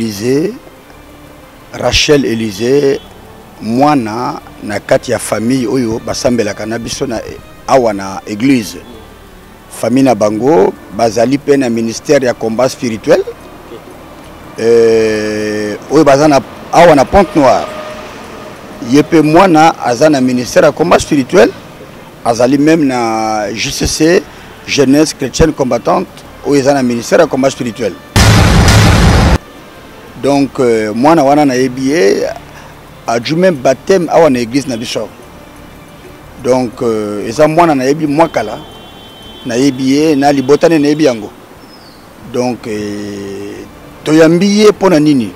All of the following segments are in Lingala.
Elise, Rachel Elise, mwana na kati ya famille oyo basambelaka na biso na awa na église. Famille na bango bazali pe na ministère ya combat spirituel. Euh, oyo baza na awa na Pointe Noire. Ye pe mwana aza na ministère ya combat spirituel, azali même na JCC jeunesse chrétienne combattante oyo eza na ministère ya combat spirituel donc euh, mwana wana nayebi ye ajui meme baptême awa na église na biso donc euh, eza mwana nayebi mwa kala nayebi ye na libota nde nayebi yango donc euh, toyambi ye mpo na nini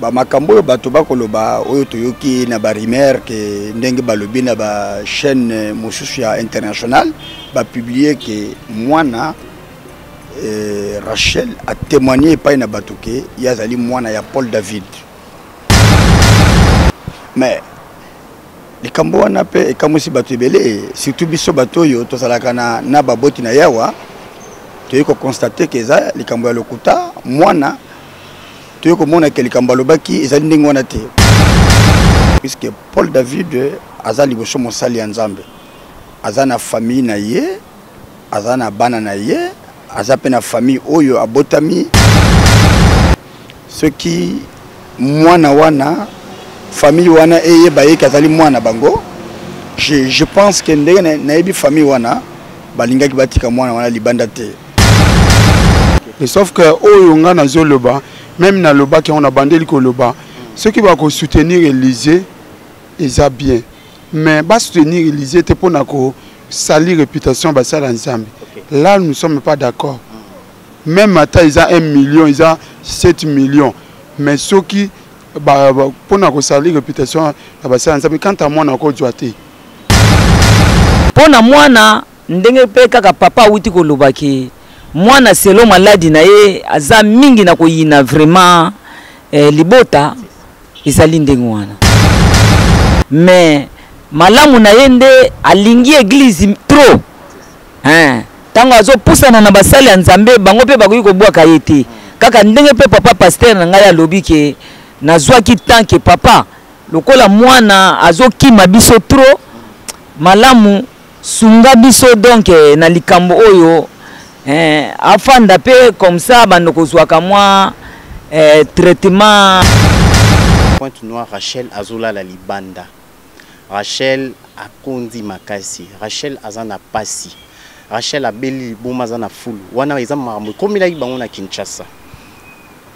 ba makambo oyo bato bakoloba oyo toyoki na ba rumeur ke ndenge balobi na ba chaîne mosusu ya international bapublie ke mwana eh, rachel atémoigne epai na bato ke ye azali mwana ya paul david mais likambo wana mpe ekamwisi bato ebele surtout biso bato oyo tozalaka na, na baboti na yawa toyei kokonstate ke eza likambo ya lokuta mwana toye komona ke likambo alobaki ezali ndenge wana te puisque paul david aza liboso mosali ya nzambe aza na famille na ye aza na bana na ye aza mpe na famille oyo abotami soki mwana wana famille wana eyeba ye ke azali mwana bango je, je pense ke ndenge nayebi famille wana balingaki batika mwana wana libanda te mais sauf que oyo nga nazoloba meme nalobaki yango nabandeli koloba soki bakosoutenir élysée eza bien mais basoutenir élysée te mpo na kosali réputation basala nzambe là nous sommes pas d'accord même ata eza 1 million eza 7 million mais soki mpo na kosali réputation ya basala nzambe kanta mwana akozwa te mpo na mwana Ndenge pe kaka papa awuti koloba ke mwana selon maladi na ye aza mingi na koyina vraiment eh, libota ezali ndenge wana mais malamu na ye nde alingi eglise trop hein tango azopusana na basali ya nzambe bango mpe bakoki kobwaka ye te kaka ndenge mpe papa pasteur na ngai alobi ke nazwaki temps ke papa lokola mwana azokima biso trop malamu Sunga biso donc na likambo oyo eh, afanda pe comme ça bando kozwaka mwa eh, traitement. Pointe noire Rachel azolala libanda. Rachel akondi makasi. Rachel aza na pasi. Rachel abeli liboma aza na fulu. Wana eza makambo ekomelaki bango na Kinshasa.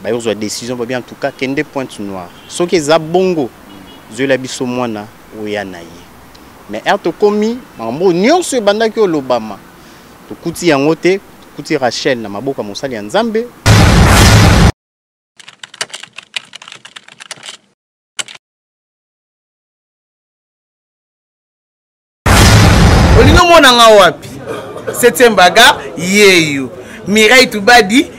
Bayo zwa decision babi en tout cas kende pointe noire. Soki eza bongo zwela biso mwana oya na ye mais ere tokomi makambo oyo nyonso ebandaki olobama tokuti yango te tokuti rachel na maboko ya mosali ya nzambe olingi omona nga wapi septième baga yeyo mireille tubadi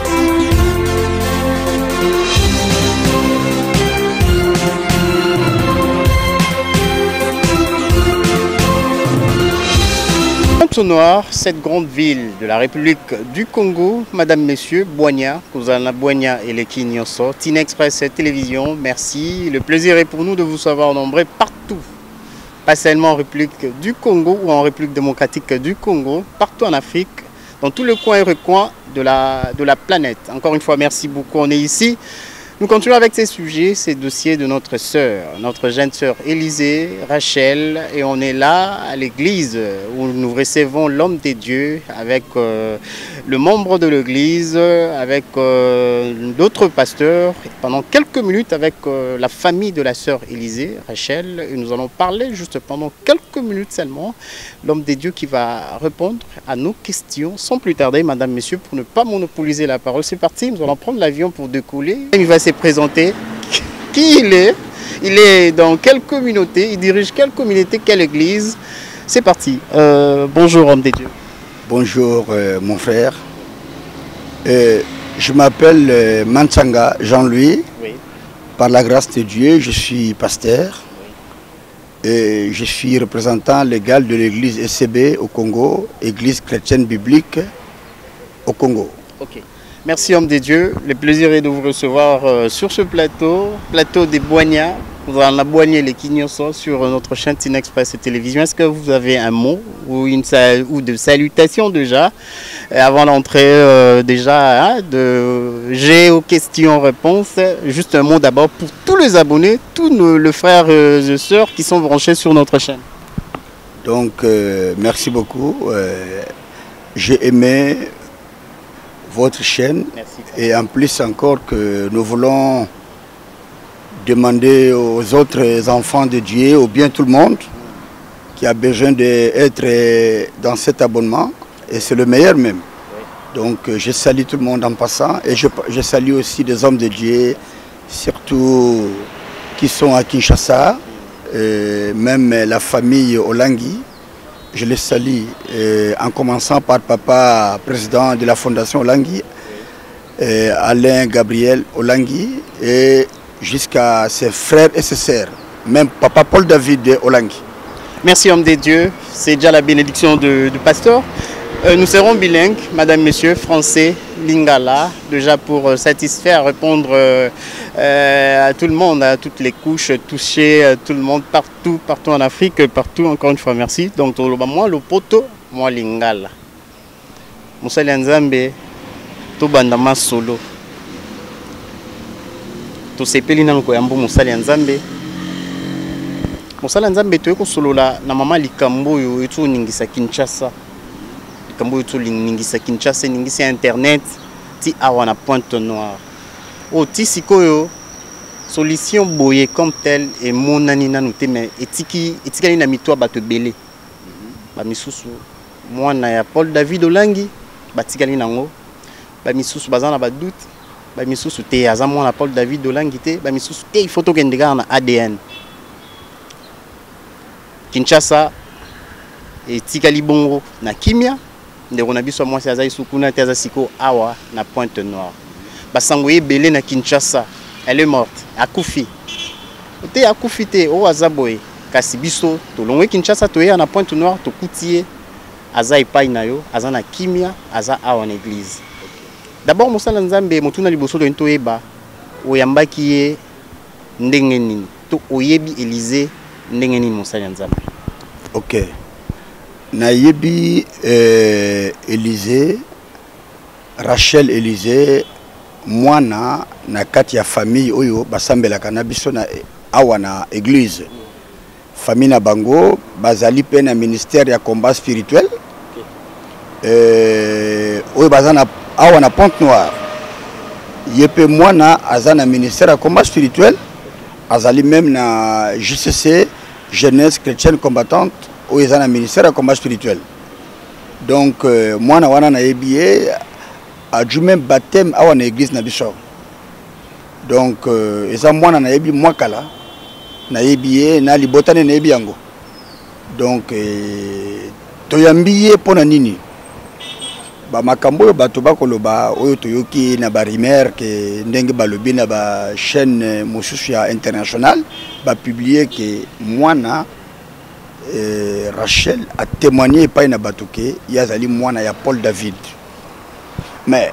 Noir, cette grande ville de la République du Congo, Madame, Messieurs, Boigna, Kouzana Boigna et les Yosso, Tine Express et Télévision, merci. Le plaisir est pour nous de vous savoir nombreux partout, pas seulement en République du Congo ou en République démocratique du Congo, partout en Afrique, dans tous les coins et recoins de la, de la planète. Encore une fois, merci beaucoup, on est ici. Nous continuons avec ces sujets, ces dossiers de notre sœur, notre jeune sœur Élisée, Rachel, et on est là à l'église où nous recevons l'homme des dieux avec euh, le membre de l'église, avec euh, d'autres pasteurs, pendant quelques minutes avec euh, la famille de la sœur Élisée, Rachel, et nous allons parler juste pendant quelques minutes seulement, l'homme des dieux qui va répondre à nos questions sans plus tarder, madame, messieurs, pour ne pas monopoliser la parole. C'est parti, nous allons prendre l'avion pour décoller présenter qui il est, il est dans quelle communauté, il dirige quelle communauté, quelle église. C'est parti. Euh, bonjour, homme des dieux. Bonjour, euh, mon frère. Euh, je m'appelle Mansanga Jean-Louis. Par la grâce de Dieu, je suis pasteur. Et je suis représentant légal de l'église ECB au Congo, église chrétienne biblique au Congo. ok Merci homme des dieux, le plaisir est de vous recevoir euh, sur ce plateau, plateau des Boignas. vous en aboigner les Quignosos sur euh, notre chaîne Teen Express Télévision. Est-ce que vous avez un mot ou une ou de salutation déjà euh, avant l'entrée déjà hein, de j'ai aux questions réponses juste un mot d'abord pour tous les abonnés, tous nos frères et sœurs qui sont branchés sur notre chaîne. Donc merci beaucoup. j'ai aimé votre chaîne. Et en plus encore que nous voulons demander aux autres enfants de Dieu, ou bien tout le monde, qui a besoin d'être dans cet abonnement. Et c'est le meilleur même. Donc euh, je salue tout le monde en passant et je, salue aussi des hommes de Dieu, surtout qui sont à Kinshasa, euh, même la famille olangui je les salue, euh, en commençant par papa, président de la Fondation Olangui, euh, Alain Gabriel Olangui, et jusqu'à ses frères et ses sœurs, même papa Paul David Olangui. Merci homme des dieux, c'est déjà la bénédiction du pasteur. Euh, nous serons bilingues, madame, messieurs, français, lingala, déjà pour euh, satisfaire, répondre euh, à tout le monde, à toutes les couches, toucher tout le monde, partout, partout en Afrique, partout, encore une fois, merci. Donc, moi, le poteau, moi, lingala. mosali ya nzambe tobanda masolo tosepeli nanu koyambo mosali ya nzambe mosali ya nzambe toye kosolola na mama likambo oyo eti oningisa kinshasa likambo oyo eti oningisa kinshasa eningisi ya internet ti awa na pointe noire oyo oh, ti sikoyo solution boye comme tel emonani nanu te mais etikali na mitu ya bato ebele mhm. bamisusu mwana ya Paul David Olangi batikali nango ba misusu baza na ba doute ba misusu te aza mwana Paul David Olangi te ba misusu te il faut tokende kaka na ADN Kinshasa etikali bongo na kimia ndeko na biso ya mwasi aza lisusu kuna te aza sikoyo awa na pointe noire basango ye ebele na kinshasa elle est morte akufi te akufi te oyo aza boye Kasi biso tolongwe Kinshasa toyeya na Pointe Noire tokuti ye aza epai na yo aza na kimia aza awa na eglise d'abord mosala nzambe motuna liboso toyini toyeba oyambaki ye ndenge nini to oyebi elize ndenge nini mosali ya nzambe ok nayebi euh, elize Rachel Elise mwana na kati ya famille oyo basambelaka na biso na awa na église famille na bango bazali mpe na ministère ya combat spirituel euh, oyo baza na awa na Pointe Noire ye mpe mwana aza na ministère ya combat spirituel azali meme na JCC jeunesse chrétienne combattante oyo eza na ministère ya combat spirituel donc euh, mwana wana nayebi ye ajui meme baptême awa na église na biso donc euh, eza mwana nayebi mwa kala nayebi ye na libota nde nayebi yango donc euh, toyambi ye mpo na nini bamakambo oyo bato bakoloba oyo toyoki na barimer ke ndenge balobi na bachaîne mosusu ya international bapiblie ke mwana eh, rachel atémoigne epai na bato ke ye azali mwana ya paul david mais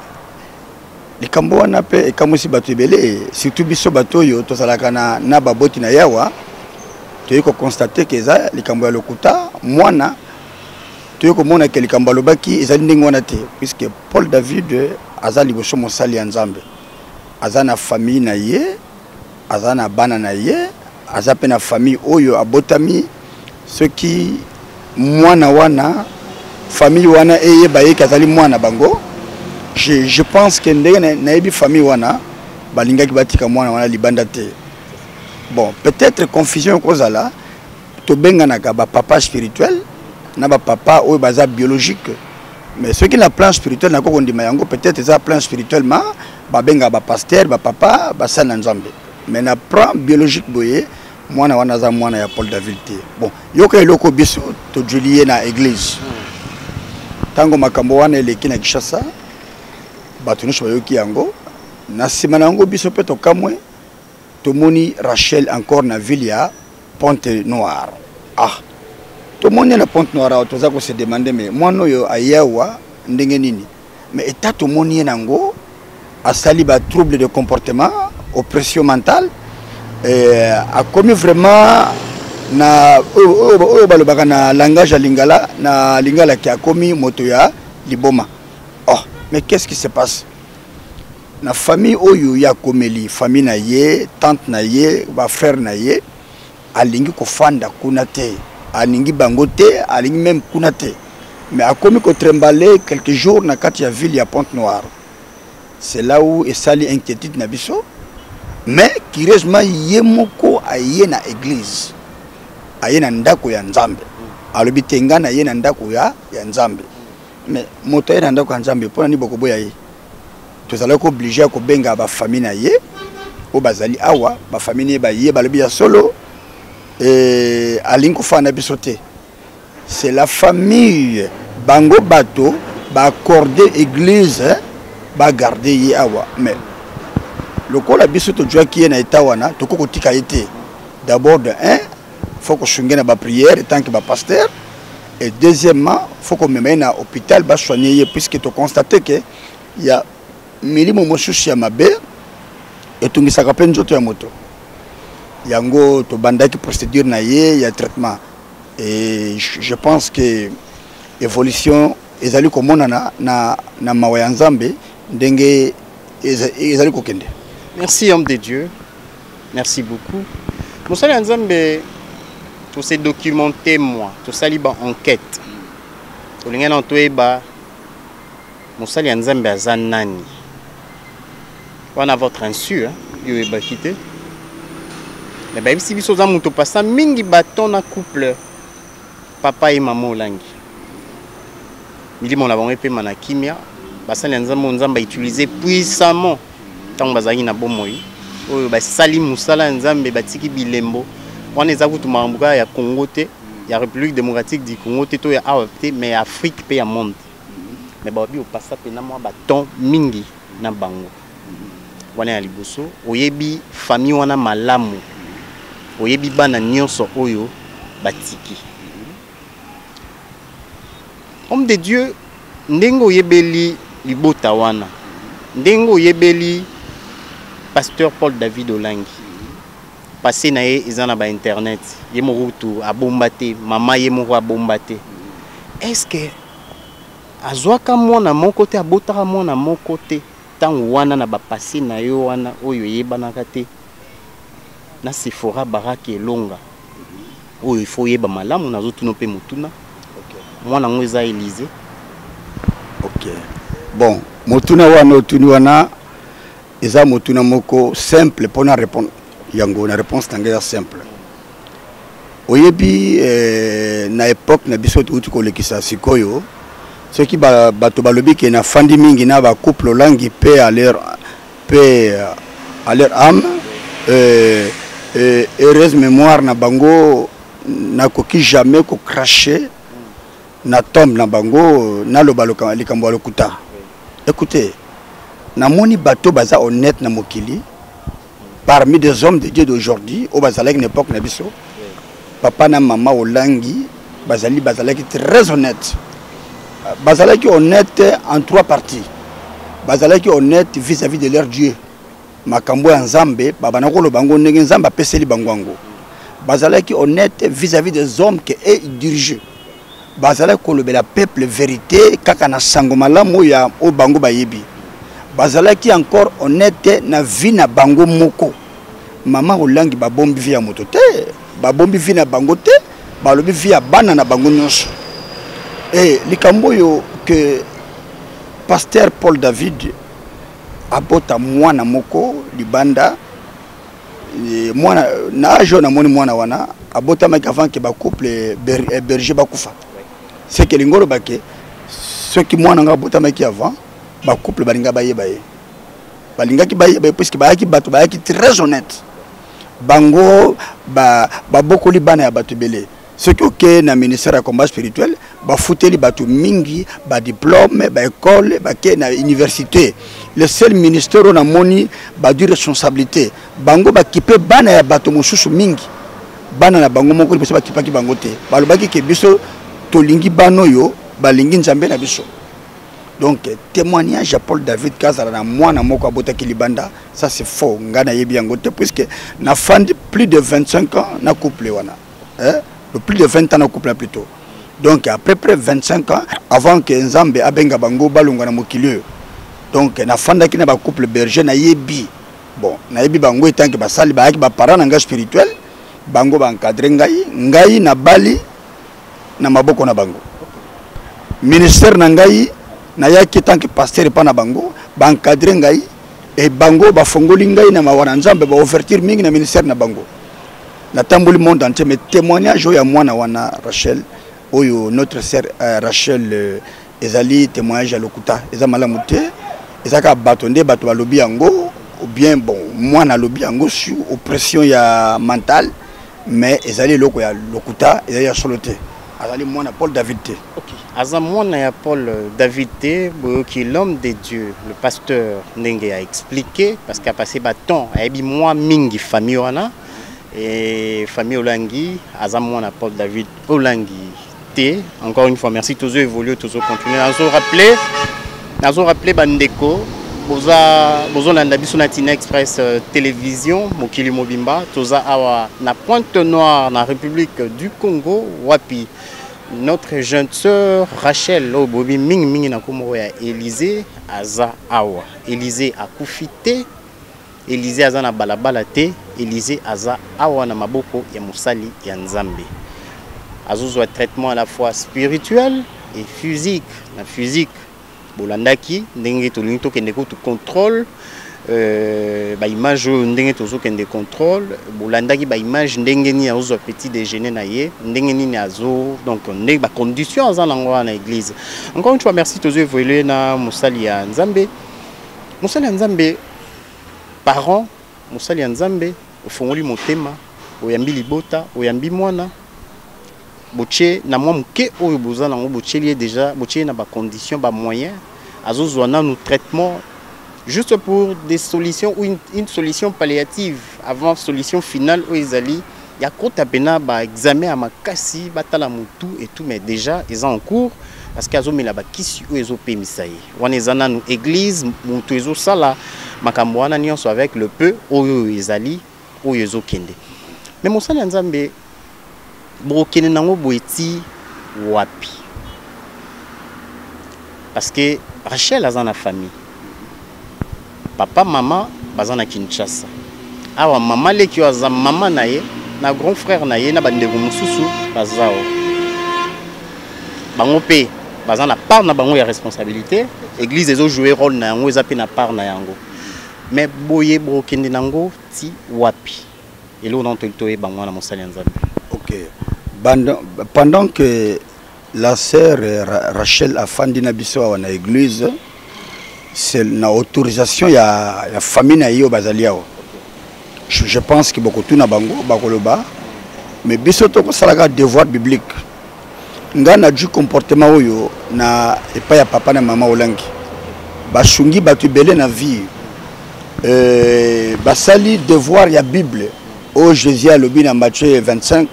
likambo wana mpe ekamwisi bato ebele surtout biso bato oyo tozalaka na, na baboti na yawa toyei kokonstate ke eza likambo ya lokuta mwana toyei komona ke likambo alobaki ezali ndenge wana te puisque paul david aza liboso mosali ya nzambe aza na famille na ye aza na bana na ye aza mpe na famille oyo abotami soki mwana wana famille wana eyeba ye ke azali mwana bango je, je pense ke ndenge nayebi famille wana balingaki batika mwana wana libanda te bon peut-être confusion ekozala tobenganaka bapapa spirituel na bapapa oyo baza biologique mais soki na plan spirituel nakoki kondima yango peut-être eza plan spirituellement babenga ba pasteur ba papa basali na nzambe mais na plan biologique boye mwana wana aza mwana ya paul david te bon yoka eloko biso tojuli ye na église ntango makambo wana eleki na kinshasa bato nyonso bayoki yango na nsima na yango biso mpe tokamwe tomoni rachel encore na ville ya ponte noire ah tomoni na ponte noire awa toza kose demande me mwana oyo ayawa ndenge nini mais etat tomoni ye nango asali ba trouble de comportement oppression mentale eh, akomi vraiment na oyo balobaka na langage ya lingala na lingala ki akomi moto ya liboma oh mais qu'est ce qui se passe na famille oyo ye akomeli famille na ye tante na ye bafrère na ye alingi kofanda kuna te alingi bango te alingi meme kuna te mais akomi kotrembale quelques jours na kati ya ville ya pointe noire c'est là où esali inquiétude na biso mais curieusement ye moko aye na église aye na ndako ya nzambe alobi te ngai naye na ndako ya, ya nzambe mais moto aye na ndako ya nzambe mpo na nini bokoboya ye tozalaki oblige ya kobenga bafamille na ye oyo bazali awa bafamille na ye baye balobi ya solo e, alingi kofana na biso te c'est la famille bango bato baakorde église eh, bagarde ye awa mais lokola biso tojuaki ye na eta wana tokoki kotika ye te d'abord de un faut kosunge na baprière etant que bapasteur et deuxièmement faut komema ye na hôpital basoigne ye puisque toconstate ke ya milimo mosusu ya mabe etungisaka mpe nzoto ya moto yango tobandaki procédure na ye ya traitement et je pense que évolution ezali komonana na, na mawa ya nzambe ndenge ezali kokende merci homme de dieu merci beaucoup mosala ya nzambe tose documente mwa tosali baenquête tolingana toyeba Mosali ya Nzambe aza nani? Wana votre insu, hein? yo oyebaki te. Mais bayebisi biso oza moto pasa mingi baton na couple papa ye mama olangi. Milimo na bango epema na kimia. Basali ya Nzambe oyo Nzambe autilize puissamment ntango bazalaki na bomoi oyo basali mosala ya Nzambe batiki bilembo wana eza kutu makambo kaka ya Congo te ya République démocratique du Congo te to ya awa te mais ya Afrique mpe ya monde mais babi opasa mpena mwa baton mingi na bango wana ya liboso oyebi famille wana malamu oyebi bana nyonso oyo batiki homme de dieu ndenge oyebeli libota wana ndenge oyebeli pasteur paul david olangi passé na ye eza na bainternet ye moko kutu abomba te mama ye moko abomba te est ce que azuaka mwana moko te abotaka mwana moko te tango wana na ba passe na yo wana oyo eyebanaka te na sephora baraque elonga oyo il faut oyeba malamu nazotuna mpe motuna mwana yango eza elise ok bon motuna wana otuni wana eza motuna moko simple mpo na répondre yango na réponse na ngai eza simple oyebi eh, na epoque na biso touti kolekisa sikoyo soki ba, bato balobi ke nafandi mingi na bacouple olangi pe à leur pe à leur âme euh, euh, heureuse mémoire na bango nakoki jamais kocrache na tombe na bango naloba likambo ya lokuta écoute namoni bato baza honnête na mokili parmi des hommes de dieu d'aujourd'hui oyo bazalaki na époque na biso papa na mama olangi bazali bazalaki très honnête bazalaki honnête en trois parties bazalaki honnête vis-à-vis de leur dieu makambo ya nzambe babanda koloba yango ndenge nzambe apeseli bango yango bazalaki honnête vis-à-vis des hommes que e dirige bazalaki kolobela peuple verite kaka na sango malamu oyo ya oyo bango bayebi bazalaki encore honnête na vie na bango moko mama olangi babombi vie ya moto te babombi vie na bango te balobi vie ya bana na bango nyonso e likambo oyo ke pasteur paul david abota mwana moko libanda mwana na age oyo namoni mwana wana abotamaki avant ke bacouple eh, berger bakufa seke elingi oloba ke soki mwana ngai abotamaki avant bacouple balinga bayeba ye balingaki bayeba ye puiske bayaki bato bayaki très honnête bango babokoli ba bana ya bato ebele soki okei na ministère ya combat spirituel bafuteli bato mingi badiplome baekole bakei na université le seul ministère oyo namoni badui responsabilité bango bakipe bana ya bato mosusu mingi bana na bango moko liboso bakipaki bango te balobaki ke biso tolingi bana oyo balingi nzambe na biso donc témoignage ya paul david kazala na mwana moko abotaki libanda ça c'est faux ngai nayebi yango te puisque nafandi plus de 25 ans na couple wana hein? le plus de 20 ans na couple plutôt donc à peu près 25 ans avant que nzambe abenga bango balongwa na mokili oyo donc nafandaki na bacouple berger nayebi bon nayebi bango etanke basali bayaki baparent na ngai spirituel bango baancadre ngai ngai nabali na maboko na bango ministère na ngai nayaki etanke pasteur epai na bango baancadre ngai e bango bafongoli ngai na mawa na nzambe baouverture mingi na ministère na bango natamboli monde entier mais témoignage oyo ya mwana wana rachel oyo notre sœur euh, rachel euh, ezali témoignage ya lokuta eza malamu te eza kaka bato nde bato balobi yango ou bien bon mwana alobi yango sur oppression ya mentale mais ezali eloko ya lokuta ezali ya solo te azali mwana paul david te okay. aza mwana ya paul euh, david te boyoki l'homme de dieu le pasteur ndenge a expliqué parce qu'a passé baton ayebi mwa mingi famille wana e famille olangi aza mwana paul david olangi te encore une fois merci tozo évolue tozo continuer azo rappeler nazo rappeler bandeko bozolanda biso na tina express euh, télévision mokili mobimba toza awa na pointe noire na république du congo wapi notre jeune sœur rachel oyo boyebi mingimingi na nkombo ya élysée aza awa élysée akufi te Elysee aza na balabala te, Elysee aza awa na maboko ya mosali ya Nzambe. Azozwa traitement à la fois spirituel et physique. Na physique, bolandaki ndenge tolingi tokende kutu contrôle euh, ba image oyo ndenge tozokende contrôle bolandaki ba image ndenge nini azozwa petit déjeuner na ye ndenge nini azo donc ndenge ba condition aza nango wana na église encore une fois merci tozo évoluer na mosali ya nzambe mosali ya nzambe Parent, mosali ya Nzambe, ofongoli motema, oyambi libota, oyambi mwana, botie na mwa moke oyo boza nango botieli ye déjà botie na ba conditions ba moyens azozwa nanu traitement juste pour des solutions ou une, une solution palliative avant solution finale oyo ezali ya kota mpena baexamen ya makasi batala motu et tout mais déjà eza en cours parce que azomela bakisi oyo ezopemisa ye wana eza nanu église mutu ezosala makambo wana nyonso avec le peu oyo oyo ezali oyo ezokende me mosali ya nzambe bokokende nango boye ti wapi parce que rachel aza na famille Papa maman baza na Kinshasa. Awa maman leki oyo aza maman na ye na grand frère na ye na bandeko mosusu baza o bango mpe baza na part na bango ya responsabilité église ezo jouer rôle na yango eza mpe na part na yango mais boye bokende na yango ti wapi eloko nango toyeba yango wana mosali ya nzambe ok pendant que La sœur Rachel afandi na biso awa na église c'est na autorisation ya, ya famille na yo bazali awa je, je pense que bokotuna bango bakoloba mais biso tokosalaka devoir biblique ngai najui comportement oyo na epai ya papa na mama olangi basungi bato ebele na vie euh, basali devoir ya bible oyo jésus alobi na matthieu 25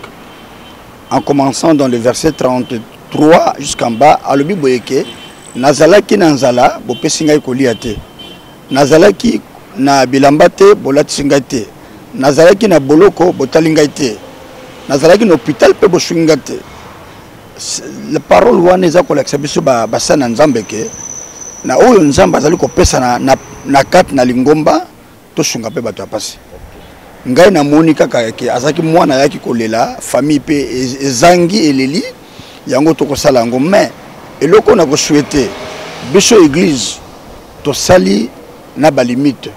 en commençant dans le verset 33 jusqu'en bas alobi boye ke nazalaki na nzala bopesi ngai kolia te nazalaki na bilamba te bolatisi ngai te nazalaki na boloko botali ngai te nazalaki na hôpital mpe bosungi ngai te parole wana eza kolakisa biso basali na nzambe ke na oyo nzambe azali kopesa na kati na lingomba tosunga mpe bato ya mpasi ngai namoni kaka yake azalaki mwana ayaki kolela famille mpe ezangi eleli yango tokosala yango mais eloko na kosuete biso eglise tosali na balimite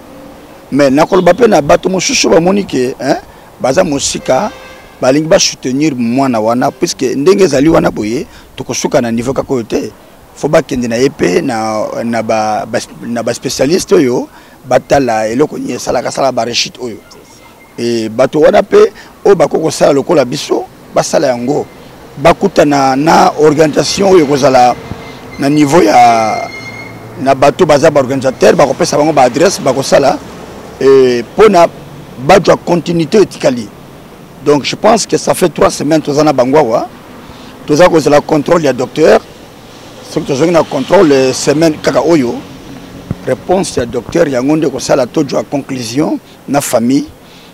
mais nakoloba mpe na bato mosusu bamoni ke eh, baza mosika balingi basoutenir mwana wana puiske ndenge ezali wana boye tokosuka na niveau kaka oyo te fo bakende na ye mpe na, na baspecialiste ba, na ba oyo batala eloko nini esalaka sala barechute oyo e, bato wana mpe oyo bakoki kosala lokola biso basala yango bakutana na organisation oyo ekozala na niveau ya na bato baza baorganisateur bakopesa bango baadresse bakosala e, mpo na bajwa continuité etikali donc je pense que ça fait trois semaines toza na bango awa toza kozala contrôle ya docteur soki tozongi na contrôle semaine kaka oyo réponse ya docteur yango nde ekosala tozwa conclusion na famille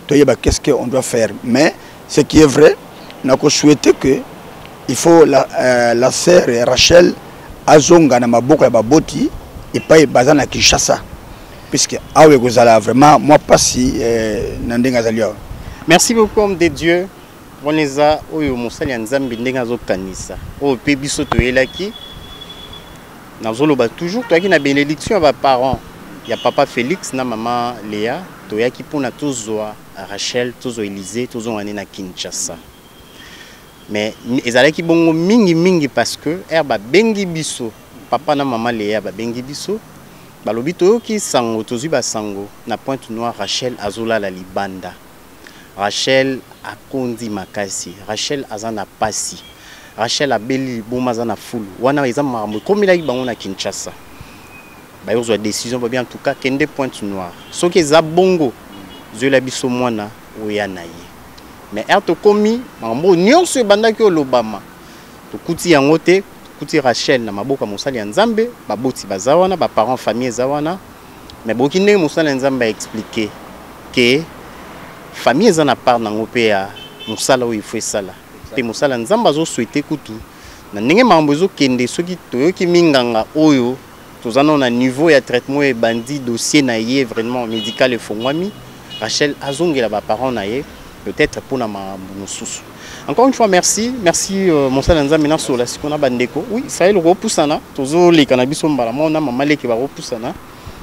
toyeba qu'est ce que on doit faire mais ce qui est vrai nakosouhaite que il faut la, euh, la sœur rachel azonga na maboko ya baboti epai baza na kinshasa puisque awa ekozala vraiment mwa mpasi euh, na ndenge azali awa merci beaucoup homme de dieu wana eza oyo mosali ya nzambe ndenge azokanisa oyo mpe biso toyelaki nazoloba toujours toyaki na bénédiction ya baparent ya papa félix na mama lea toyaki mpona tozwa rachel tozwa élise tozonga nde na kinshasa mais ezalaki bongo mingimingi parce que ere babengi biso papa na mama lea babengi biso balobi toyoki sango tozwi basango na pointe noire rachel azolala libanda Rachel akondi makasi. Rachel aza na pasi. Rachel abeli liboma aza na fulu. Wana eza makambo ekomelaki bango na Kinshasa. Bayo zwa decision babi en tout cas kende pointe noire. Soki eza bongo zwela biso mwana oya na ye. Mais er tokomi makambo nyonso ebandaki olobama. Tokuti yango te, tokuti Rachel na maboko ya mosali ya Nzambe, baboti baza wana, ba parents famille eza wana. Mais boki ndenge mosala ya Nzambe a expliquer que famille eza na part nango pe ya mosala oyo il faut esala pe mosala Nzambe azo souhaiter kutu na ndenge makambo ezo kende soki toyoki minganga oyo toza na niveau ya traitement ebandi dossier na ye vraiment médical efongwami Rachel azongela ba parents na ye peut-être pona makambo mosusu. Encore une fois merci, merci euh, mosala nzambe na sola siko na bandeko. Oui, Sahel okopusana, tozoleka na biso mbala moko na mama leke bakopusana.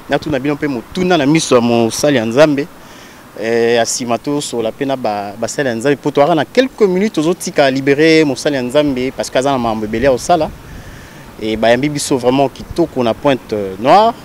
Natuna bino mpe motuna na miso ya mosali ya nzambe eh, ya nsima tosola mpe na ba- basali ya nzambe mpo toyaka na quelques minutes tozotika libere mosali ya nzambe parce que aza na makambo ebele ya kosala e bayambi biso vraiment kitoko na pointe euh, noire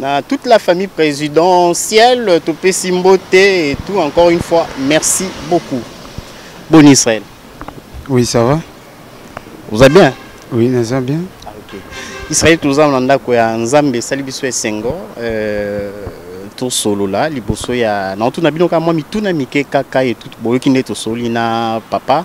Na toute la famille présidentielle, topesi mbote et tout encore une fois, merci beaucoup. Bon Israël. Oui, ça va. Vous allez bien Oui, nous allons bien. Ah, ok. Israël toza na ndako ya Nzambe esali biso esengo. Euh tosolola liboso ya na otuna bino kaka mwa mituna mike kaka etutu boyoki nde tosoli na papa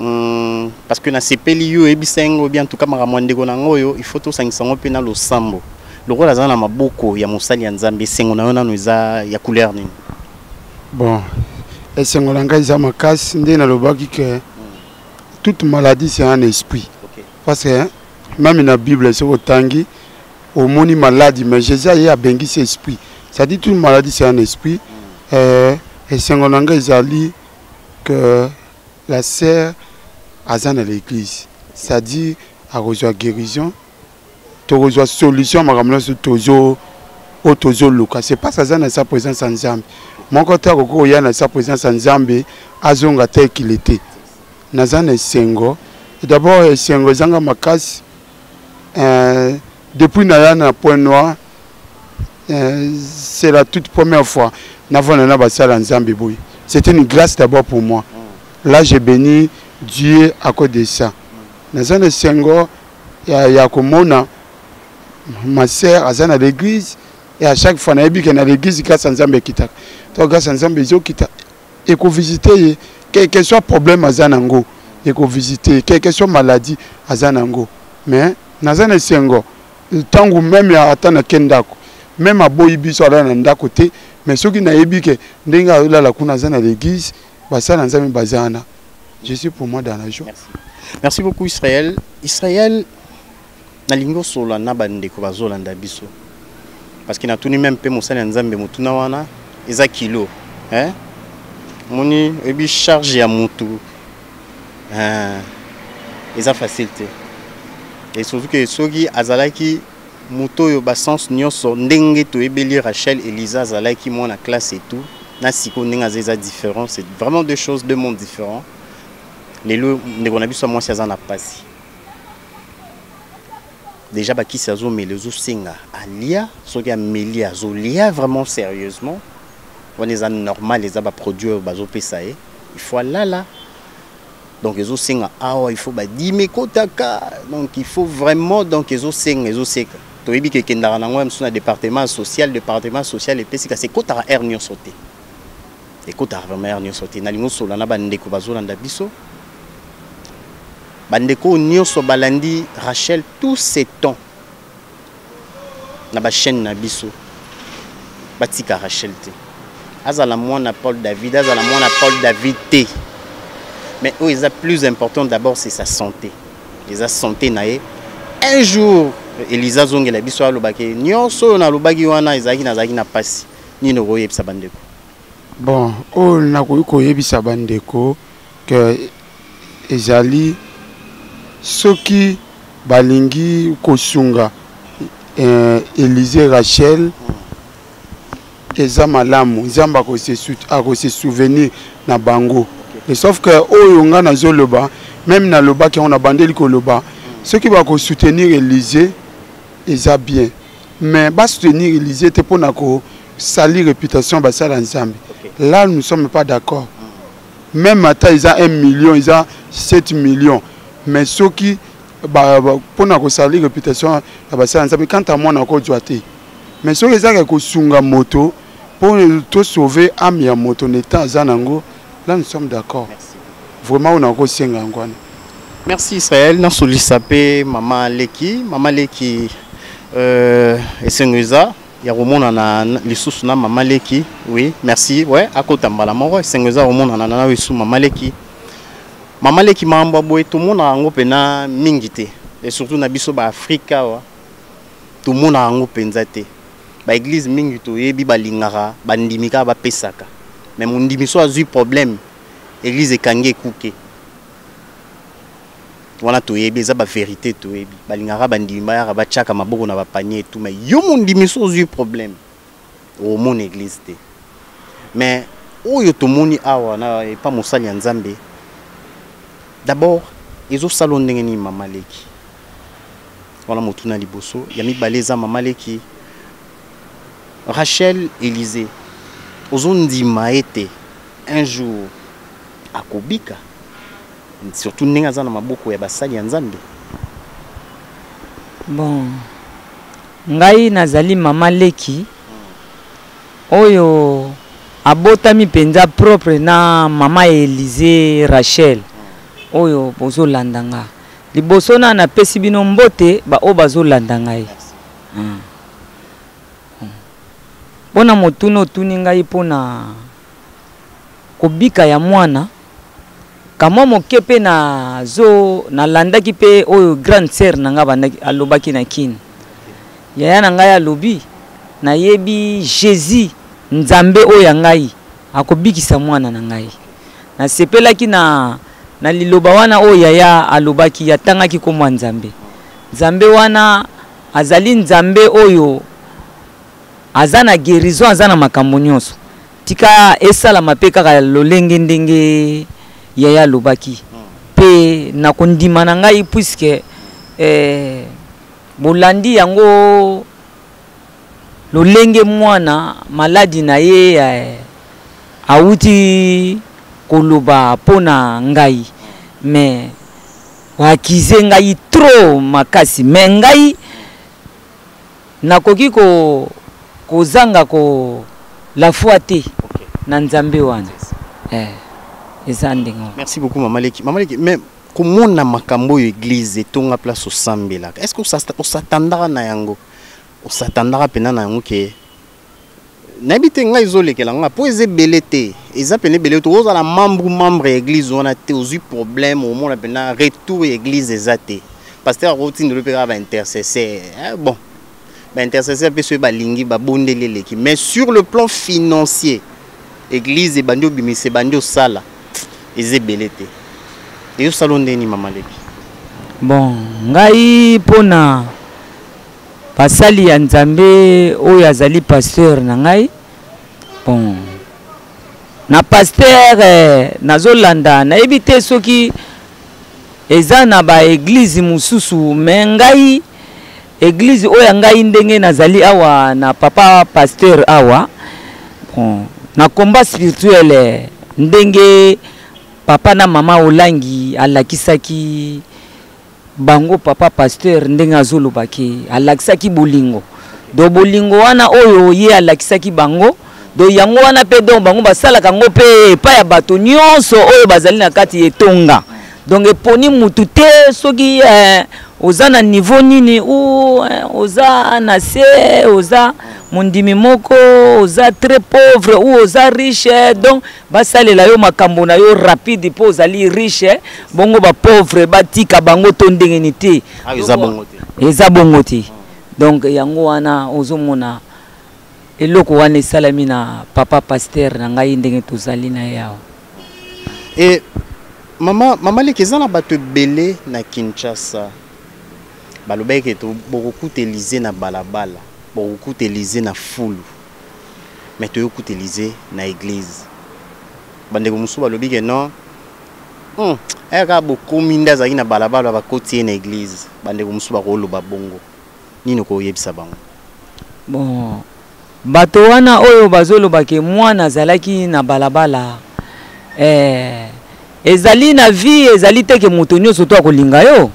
Hum, parce que nasepeli yo oyebisa ye ngo bien tuka makambo ya ndeko na ngo oyo il faut tosangisa yango mpe na losambo lokola aza na maboko ya mosali ya nzambe esengo na yo nano eza ya couleur nini bon esengo na ngai eza makasi nde nalobaki ke toute maladie c'est un esprit okay. parce que meme na bible soki otangi omoni maladi mais jésus aye abengisi esprit c'est-à-dire toute maladie c'est un esprit mm. euh, esengo na ngai ezali que la sœur aza na l'église ça dit akozwa guérison tokozwa solution makambo nyonso tozo oyo tozoluka c'est parce aza na sa présence ya nzambe moko te akoki koya na sa présence ya nzambe azonga te ekili te naza na esengo d'abord esengo ezanga makasi euh, depuis naya na point noir Euh, c'est la toute première fois navanda na basala nzambe boye c'était une grâce d'abord pour moi mm. là j'ai béni dieu à cause de ça mm. naza na esengo ya, ya komona ma sœur aza na l'église et à chaque fois nayebi ke na l'église grâce ya nzambe ekitaka to grâce ya nzambe ezokita ekovisite ye quelque soit problème aza nango ekovisite ye quelque soit maladie aza nango mais naza na esengo Ntango meme ata na ke ndako meme aboyi biso alala na ndako te mais soki nayebi ke ndenge alala kuna aza na l'église basala nzambe baza wana je suis pour moi dans la joie. Merci, Merci beaucoup Israël. Israël nalingi osola na bandeko bazolanda biso parce que natuni meme mpe mosali ya nzambe motuna wana eza kilo eh? moni oyebi charge ya mutu Ah, eza facile te. Et surtout que soki azalaki moto oyo ba sens nyonso ndenge toyebeli Rachel Elisa azalaki mwana classe et tout na siko ndenge aza eza différent c'est vraiment deux choses deux mondes différents lelo ndeko na biso ya mwasi aza na mpasi déjà bakisi azomela ezosenga alia soki ameli azolia vraiment sérieusement wana eza normal eza ba produit oyo bazopesa ye il faut alala donc ezosenga awa il faut badime ekotaka donc il faut vraiment donc ezosenga ezoseka toyebi kekendaka nango ya mosusu na département social département social epesi kasi ekotaka aire nyonso te ekotaka vraiment aire nyonso te nalingi osola na bandeko bazolanda biso bandeko oyo nyonso balandi rachel tout ce temps na ba chaîne na biso batika Rachel te azala mwana Paul David azala mwana Paul David te mais oyo eza plus important d'abord c'est sa santé eza santé na ye un jour Elisa azongela biso alobaki nyonso oyo nalobaki wana ezalaki nazalaki na mpasi nini okoyebisa bandeko Bon, oyo oh, nakoki koyebisa bandeko ke ezali soki balingi kosunga eh, Elise Rachel eza malamu, Nzambe akose souvenir na bango okay. Sauf que oyo nga nazoloba meme nalobaki yango nabandeli koloba soki bakosoutenir Elise eza bien mais basoutenir Elise te mpo na ko sali réputation basala nzambe okay. là nous sommes pas d'accord mm. même ata eza 1 million eza 7 million mais soki mpona kosali réputation ya basala nzambe kanta mwana akozwa te mais soki ezaka kosunga moto mpo tosauve ame ya moto na etat aza na yango là nous sommes d'accord vraiment oyo nakosenga yango wana merci israel nasolisa mpe mama leki mama leki euh, esengo eza ya komonana lisusu na mama leki oui merci we akota mbala moko esengo eza komonana na nayo esu mama leki mama leki makambo ya boye tomonaka yango mpena mingi te e surtout na biso baafrika awa tomonaka yango mpenza te baeglize mingi toyebi balingaka bandimi kaka bapesaka me mondimi so azwi problème eglize ekangi ekuke wana toyebi eza ba verite toyebi balingaka bandimi bayaka batiaka maboko na bapanie etu mai yo mondimi so ozwi problème omona église te mais oyo tomoni awa na epa mosali ya nzambe d'abord ezosala ndenge nini mama leki wana motuna liboso ya mibale eza mama leki rachel elise ozondima ete un jour akobika Surtout ndenge aza na maboko ya basali ya Nzambe. Bon. Ngai nazali mama leki oyo abotami mpenza propre na mama Elise Rachel oyo bozolanda nga. Liboso na napesi bino mbote baoyo bazolanda ngai. Mpo hmm. na motuna otuni ngai mpo na kobika ya mwana kamwa moke mpe na zo nalandaki mpe oyo grande sœur na ngai alobaki na kin yaya na ngai alobi nayebi jésus nzambe oyo ya ngai akobikisa mwana na ngai nasepelaki na na liloba wana oyo yaya alobaki atangaki nkombo ya nzambe nzambe wana azali nzambe oyo Aza na guerison aza na makambo nionso tika esalama pe kaka lolenge ndenge yaya alobaki pe na kondima na ngai puisque eh, bolandi yango lolenge mwana maladi na ye eh, awuti koloba mpo na ngai me waakize ngai trop makasi me ngai Nakoki ko kozanga ko la foi te na Nzambe wana. Eh, eza ndenge wana. Merci beaucoup Mama Leki. Mama Leki, mais komona makambo oyo eglise etonga place osambelaka est ce que osatandaka na yango osatandaka mpena na yango ke nayebi te ngai ezolekela ngai mpo eza ebele te eza mpena ebele te ozala membre membre ya église wana te ozwi problème omona mpena retour ya église eza te paster akotindelo mpe kaka baintercesseur eh, bon baintercesseur mpe soki balingi babondeli eleki mais sur le plan financier église ebandi obimisa ebandi osala eza ebele te eyosala ndeni mamaleki bon ngai mpona Basali ya Nzambe oyo azali pasteur na ngai bon na pasteur eh, nazolanda nayebi te soki eza na ba eglise mosusu me ngai eglise oyo ya ngai ndenge nazali awa na papa pasteur awa bon na combat spirituel eh, ndenge papa na mama olangi alakisaki bango papa pasteur ndenge azoloba ke alakisaki bolingo do bolingo wana oyo ye alakisaki bango do yango wana mpe donc bango basalaka yango mpe epai ya bato nyonso oyo bazali na kati ya etonga donc eponi motu te soki eh, oza na niveau nini ou eh, oza na se oza mondimi moko oza très pauvre ou oza riche donc basalela yo makambo na yo rapide mpo ozali riche eh? bongo bapauvre batika bango to ndenge ni te ah, eza bongo te eza bongo te donc yango wana ozomona eloko wana esalami na papa pasteur na ngai ndenge tozali na ye awa e mama mama leki eza na bato ebele na kinshasa balobaki ete bokokuta elize na balabala bokokuta elize na fulu mais toyo kuta Elysee na eglise bandeko mosusu balobi ke non hmm, aya kaka bokomi nde azalaki na balabala bakoti ye na eglise bandeko mosusu bakoloba bongo nini okoyebisa bango bon bato wana oyo bazoloba ke mwana azalaki na balabala eh, ezali na vie ezali te ke moto nyonso to akolinga yo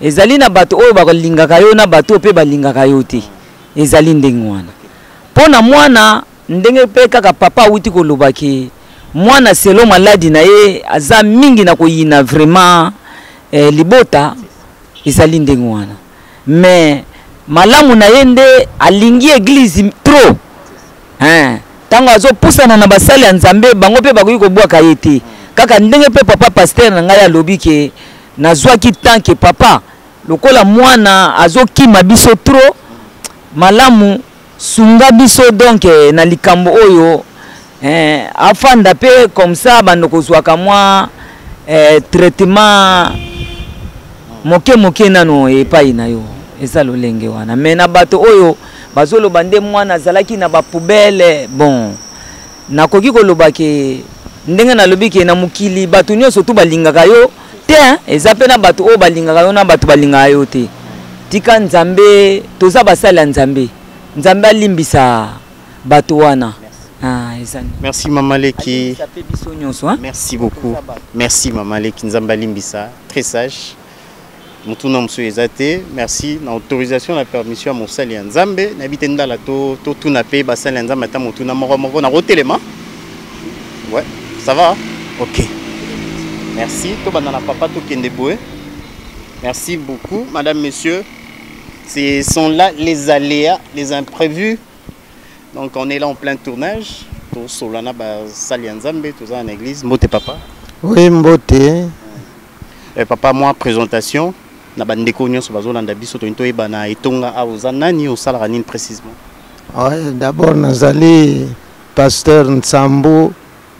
ezali na bato oyo balingaka yo na bato oyo mpe balingaka yo te Ezali ndenge wana po na mwana, ndenge pe kaka papa awuti koloba ke mwana selon maladi na ye aza mingi na koyina vraiment eh, libota. Ezali ndenge wana mais malamu na ye nde alingi eglise trop hein. Tango azopusana na basali ya Nzambe, bango pe bakoki kobwaka ye te, kaka ndenge pe papa pasteur na ngai alobi ke nazwaki temps ke papa, Lokola mwana azokima biso trop malamu sunga biso donc eh, na likambo oyo eh, afanda pe comme ça bando kozwaka mwa eh, traitement moke moke nano epai na yo eza lolenge wana mais na bato oyo bazoloba nde mwana azalaki na bapoubele bon nakoki koloba ke ndenge nalobi ke na mokili bato nyonso tu balingaka yo te hein? eza mpe na bato oyo balingaka yo na bato balingaka yo te tika nzambe toza basali ya nzambe nzambe alimbisa bato wana Ah, merci mama leki merci beaucoup merci mama leki nzambe alimbisa très sage motuna mosusu eza te merci na autorisation na permission ya mosali ya nzambe nayebi te ndala totuna to mpe basali ya nzambe ata motuna moko moko nakotelema we ouais, ça va ok merci tobanda na papa tokende boye merci beaucoup madame monsieur ce sont là les aléas les imprévus donc on est là en plein tournage tosolana basali ya nzambe toza na église mbote papa oui mbote Eh, papa moi présentation na bandeko nyonso bazolanda biso toyini toyebana etonga awa oza nani osalaka nini précisement ouais, d'abord nazali pasteur nsambu